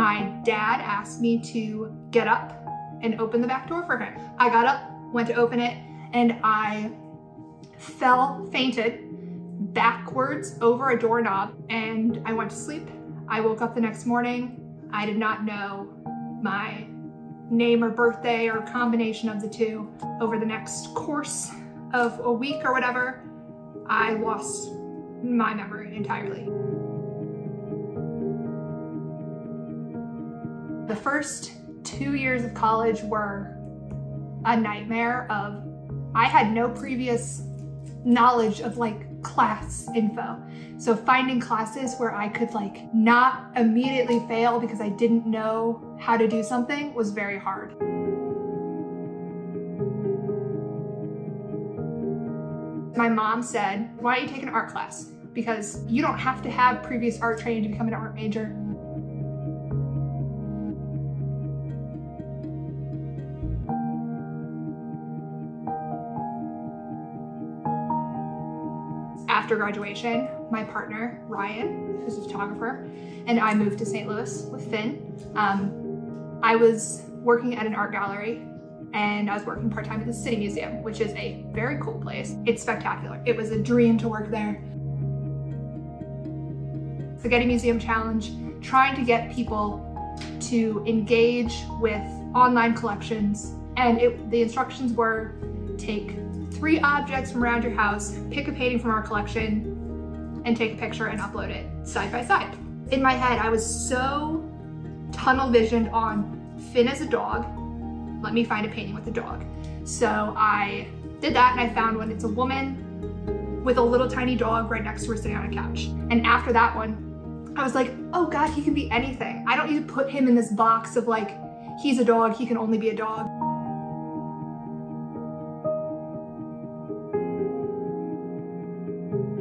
asked me to get up and open the back door for him. I got up, went to open it, and I fell, fainted backwards over a doorknob, and I went to sleep. I woke up the next morning. I did not know my name or birthday or combination of the two. Over the next course of a week or whatever, I lost my memory entirely. First two years of college were a nightmare of, I had no previous knowledge of like class info. So finding classes where I could like not immediately fail because I didn't know how to do something was very hard. My mom said, why don't you take an art class? Because you don't have to have previous art training to become an art major. After graduation, my partner, Ryan, who's a photographer, and I moved to St. Louis with Finn. Um, I was working at an art gallery and I was working part-time at the City Museum, which is a very cool place. It's spectacular. It was a dream to work there. The Getty Museum Challenge, trying to get people to engage with online collections. And it, the instructions were take three objects from around your house, pick a painting from our collection, and take a picture and upload it side by side. In my head, I was so tunnel visioned on Finn as a dog, let me find a painting with a dog. So I did that and I found one. It's a woman with a little tiny dog right next to her sitting on a couch. And after that one, I was like, oh God, he can be anything. I don't need to put him in this box of like, he's a dog, he can only be a dog.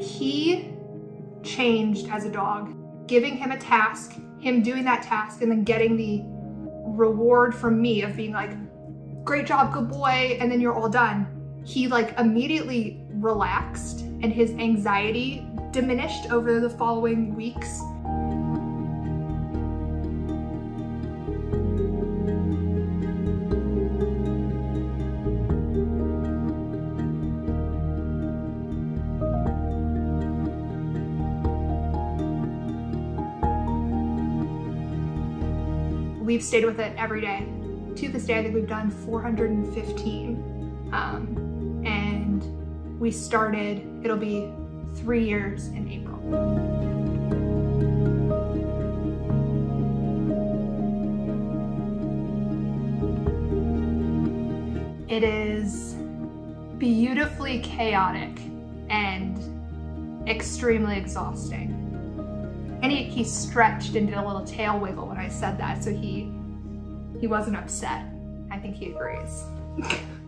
He changed as a dog. Giving him a task, him doing that task, and then getting the reward from me of being like, great job, good boy, and then you're all done. He like immediately relaxed and his anxiety diminished over the following weeks. We've stayed with it every day to this day, I think we've done 415. Um, and we started, it'll be three years in April. It is beautifully chaotic and extremely exhausting. And he, he stretched and did a little tail wiggle when I said that, so he he wasn't upset. I think he agrees.